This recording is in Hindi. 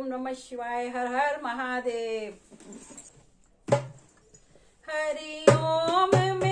ओम नमः शिवाय हर हर महादेव। हरि ओम में